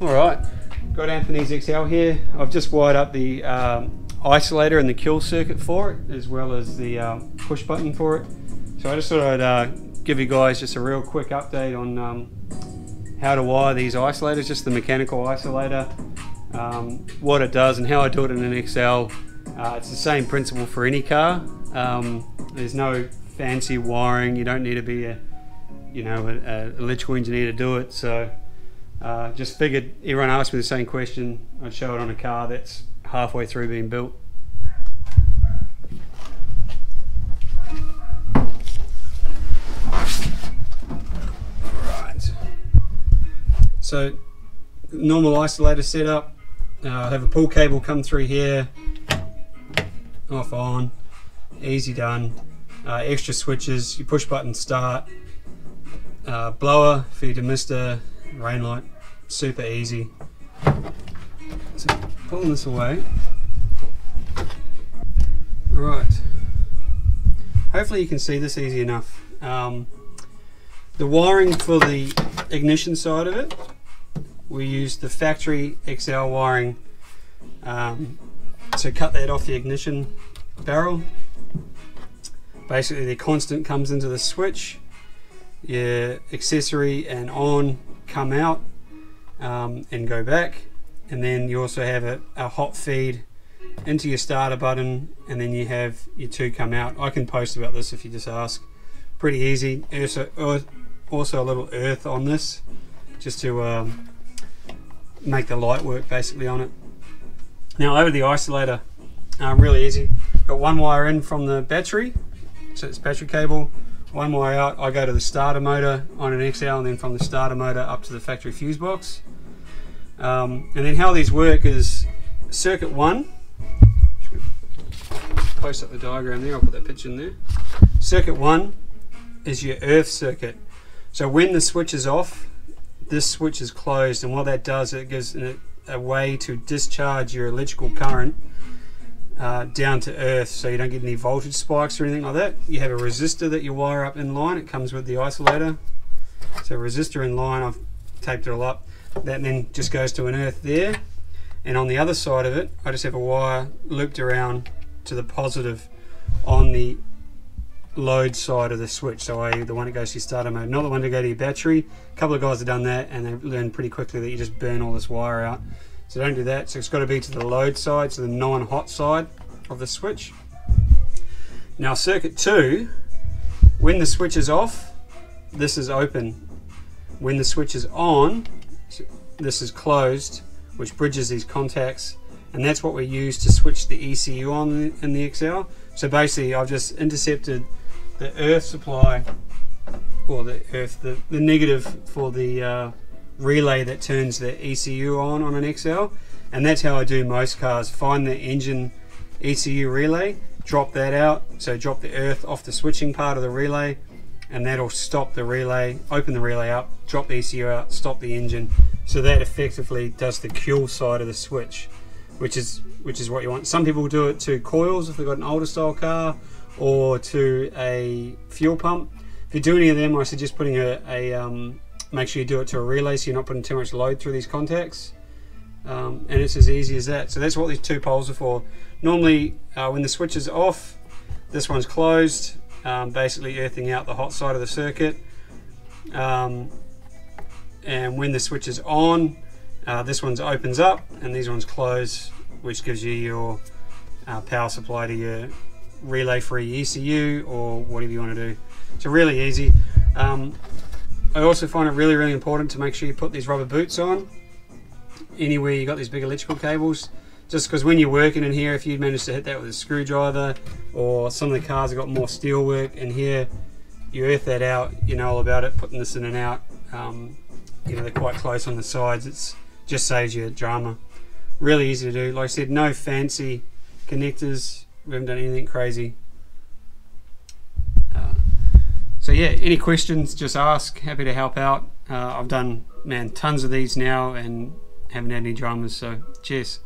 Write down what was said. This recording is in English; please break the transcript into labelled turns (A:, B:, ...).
A: All right, got Anthony's Excel here. I've just wired up the um, isolator and the kill circuit for it, as well as the um, push button for it. So I just thought I'd uh, give you guys just a real quick update on um, how to wire these isolators, just the mechanical isolator, um, what it does and how I do it in an Excel. Uh, it's the same principle for any car. Um, there's no fancy wiring. You don't need to be a, you know, an electrical engineer to do it. So uh, just figured everyone asked me the same question. I'd show it on a car that's halfway through being built. Right. So normal isolator setup. Uh, have a pull cable come through here, off on, easy done. Uh, extra switches, you push button start, uh, blower for your demister, rain light, super easy. So pulling this away. Right. Hopefully you can see this easy enough. Um, the wiring for the ignition side of it, we used the factory Excel wiring um, to cut that off the ignition barrel. Basically the constant comes into the switch, your accessory and on come out um, and go back. And then you also have a, a, hot feed into your starter button and then you have your two come out. I can post about this if you just ask. Pretty easy. Also, also a little earth on this just to um, make the light work basically on it. Now over the isolator um, really easy. Got one wire in from the battery so it's battery cable one wire out, I go to the starter motor on an Excel and then from the starter motor up to the factory fuse box. Um, and then how these work is circuit one, post up the diagram there, I'll put that picture in there. Circuit one is your earth circuit. So when the switch is off, this switch is closed and what that does, it gives a way to discharge your electrical current uh, down to earth so you don't get any voltage spikes or anything like that. You have a resistor that you wire up in line. It comes with the isolator. So resistor in line, I've taped it all up. That then just goes to an earth there. And on the other side of it, I just have a wire looped around to the positive on the load side of the switch. So I, the one that goes to your starter mode, not the one to go to your battery. A couple of guys have done that and they've learned pretty quickly that you just burn all this wire out. So don't do that. So it's got to be to the load side, so the non-hot side of the switch. Now circuit 2, when the switch is off, this is open. When the switch is on, this is closed, which bridges these contacts. And that's what we use to switch the ECU on in the Excel. So basically I've just intercepted the earth supply, or the earth, the, the negative for the uh, relay that turns the ECU on on an Excel and that's how I do most cars. Find the engine ECU relay drop that out so drop the earth off the switching part of the relay and that'll stop the relay open the relay up drop the ECU out stop the engine. So that effectively does the kill side of the switch which is which is what you want. Some people do it to coils if they've got an older style car or to a fuel pump. If you do any of them I suggest putting a, a um, make sure you do it to a relay so you're not putting too much load through these contacts. Um, and it's as easy as that. So that's what these two poles are for. Normally uh, when the switch is off this one's closed um, basically earthing out the hot side of the circuit. Um, and when the switch is on uh, this one's opens up and these ones close which gives you your uh, power supply to your relay free ECU or whatever you want to do. So really easy. Um, I also find it really, really important to make sure you put these rubber boots on anywhere you got these big electrical cables. Just because when you're working in here, if you manage to hit that with a screwdriver, or some of the cars have got more steel work in here, you earth that out, you know all about it, putting this in and out. Um, you know, they're quite close on the sides. It's just saves you drama. Really easy to do. Like I said, no fancy connectors. We haven't done anything crazy. So yeah, any questions, just ask. Happy to help out. Uh, I've done man tons of these now and haven't had any dramas. So cheers.